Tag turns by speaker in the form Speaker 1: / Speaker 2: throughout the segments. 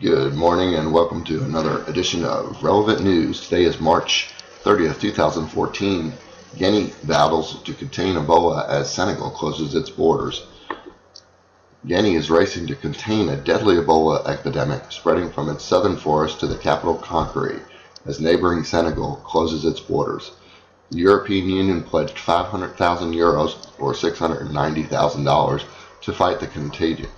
Speaker 1: Good morning and welcome to another edition of Relevant News. Today is March 30th, 2014. Guinea battles to contain Ebola as Senegal closes its borders. Guinea is racing to contain a deadly Ebola epidemic spreading from its southern forest to the capital Conakry as neighboring Senegal closes its borders. The European Union pledged 500,000 euros or $690,000 to fight the contagion,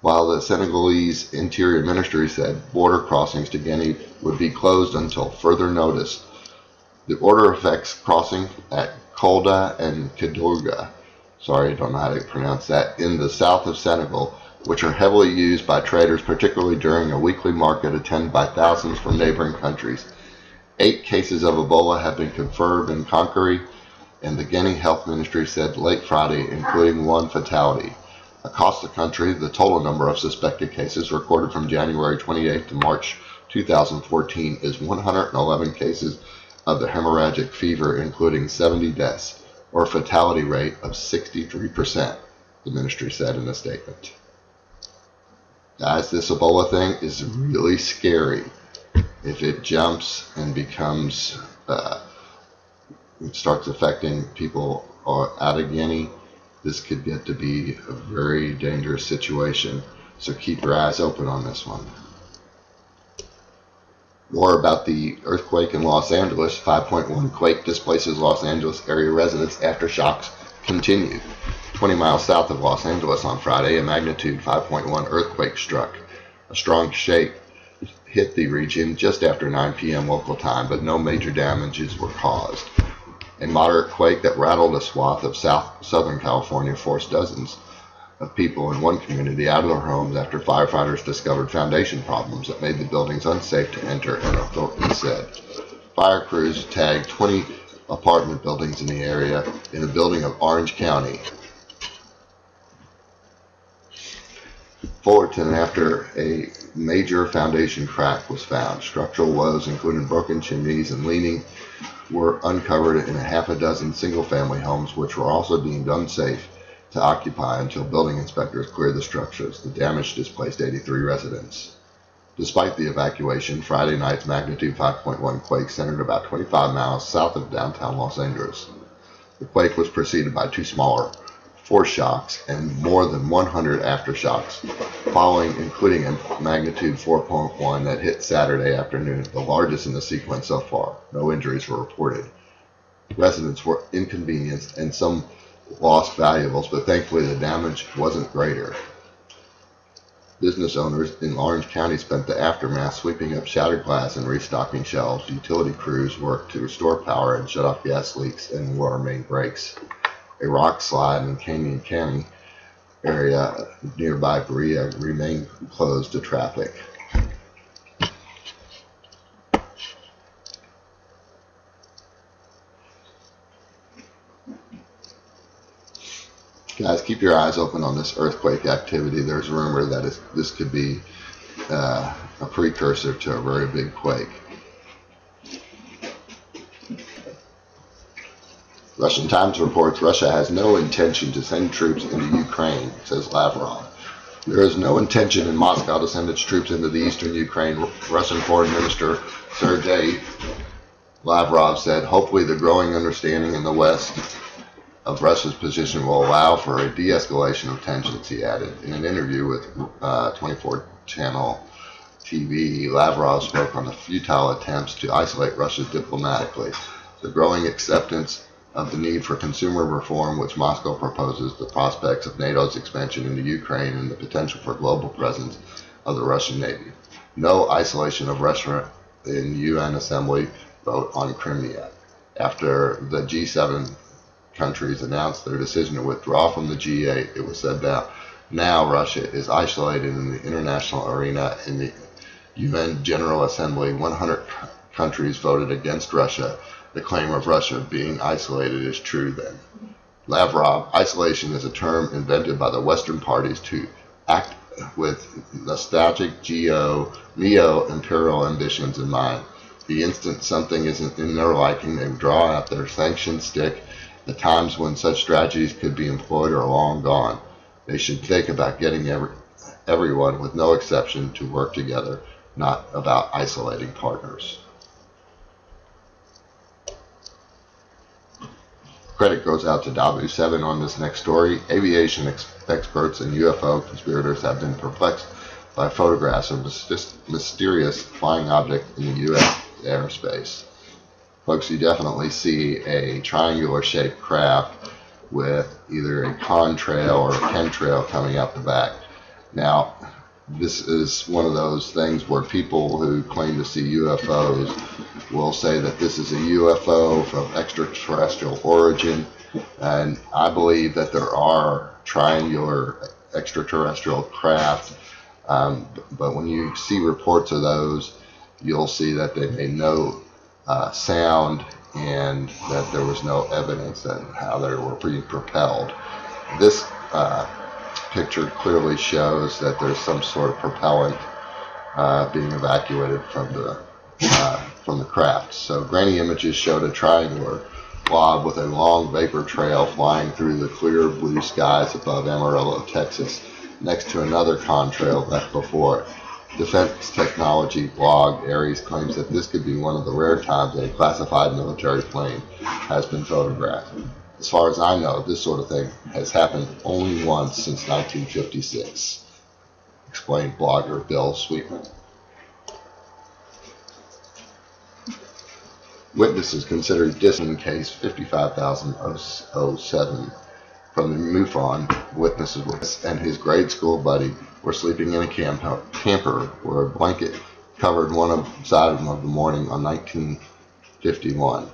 Speaker 1: while the Senegalese Interior Ministry said border crossings to Guinea would be closed until further notice. The order affects crossing at Kolda and Kidouga, sorry, I don't know how to pronounce that, in the south of Senegal, which are heavily used by traders, particularly during a weekly market attended by thousands from neighboring countries. Eight cases of Ebola have been confirmed in Conakry, and the Guinea Health Ministry said late Friday, including one fatality. Across the country, the total number of suspected cases recorded from January 28 to March 2014 is 111 cases of the hemorrhagic fever, including 70 deaths, or a fatality rate of 63%, the ministry said in a statement. Guys, this Ebola thing is really scary if it jumps and becomes, uh, it starts affecting people out of Guinea, this could get to be a very dangerous situation. So keep your eyes open on this one. More about the earthquake in Los Angeles. 5.1 quake displaces Los Angeles area residents after shocks continue. 20 miles south of Los Angeles on Friday, a magnitude 5.1 earthquake struck. A strong shake hit the region just after 9 p.m. local time, but no major damages were caused. A moderate quake that rattled a swath of south southern California forced dozens of people in one community out of their homes after firefighters discovered foundation problems that made the buildings unsafe to enter, and authorities said. Fire crews tagged 20 apartment buildings in the area in a building of Orange County Fullerton after a major foundation crack was found. Structural woes, including broken chimneys and leaning, were uncovered in a half a dozen single-family homes, which were also deemed unsafe to occupy until building inspectors cleared the structures. The damage displaced 83 residents. Despite the evacuation, Friday night's magnitude 5.1 quake centered about 25 miles south of downtown Los Angeles. The quake was preceded by two smaller foreshocks and more than 100 aftershocks, following including a magnitude 4.1 that hit Saturday afternoon, the largest in the sequence so far. No injuries were reported. Residents were inconvenienced and some lost valuables, but thankfully the damage wasn't greater. Business owners in Orange County spent the aftermath sweeping up shattered glass and restocking shelves. Utility crews worked to restore power and shut off gas leaks and water main breaks a rock slide in Canyon County area nearby Brea remain closed to traffic. Guys, keep your eyes open on this earthquake activity. There's rumor that this could be uh, a precursor to a very big quake. Russian Times reports Russia has no intention to send troops into Ukraine, says Lavrov. There is no intention in Moscow to send its troops into the eastern Ukraine, Russian Foreign Minister Sergei Lavrov said. Hopefully, the growing understanding in the West of Russia's position will allow for a de escalation of tensions, he added. In an interview with uh, 24 Channel TV, Lavrov spoke on the futile attempts to isolate Russia diplomatically. The growing acceptance of the need for consumer reform, which Moscow proposes, the prospects of NATO's expansion into Ukraine, and the potential for global presence of the Russian Navy. No isolation of Russia in UN Assembly vote on Crimea. After the G7 countries announced their decision to withdraw from the G8, it was said that now Russia is isolated in the international arena in the UN General Assembly. 100 countries voted against Russia the claim of Russia being isolated is true then. Lavrov, isolation is a term invented by the Western parties to act with nostalgic geo, neo-imperial ambitions in mind. The instant something isn't in their liking, they draw out their sanction stick. The times when such strategies could be employed are long gone. They should think about getting every, everyone, with no exception, to work together, not about isolating partners. Credit goes out to Dabu7 on this next story. Aviation ex experts and UFO conspirators have been perplexed by photographs of a mysterious flying object in the U.S. airspace. Folks, you definitely see a triangular shaped craft with either a contrail or a chemtrail coming out the back. Now, this is one of those things where people who claim to see UFOs will say that this is a UFO from extraterrestrial origin, and I believe that there are triangular extraterrestrial craft, um, but when you see reports of those, you'll see that they made no uh, sound and that there was no evidence of how they were being propelled. This uh, picture clearly shows that there's some sort of propellant uh, being evacuated from the uh, from the craft. So grainy images showed a triangular blob with a long vapor trail flying through the clear blue skies above Amarillo, Texas, next to another contrail left before it. Defense Technology blog Ares claims that this could be one of the rare times a classified military plane has been photographed. As far as I know, this sort of thing has happened only once since 1956, explained blogger Bill Sweetman. Witnesses considered distant case 55007 from the MUFON. Witnesses and his grade school buddy were sleeping in a camper, camper where a blanket covered one side of them of the morning on 1951.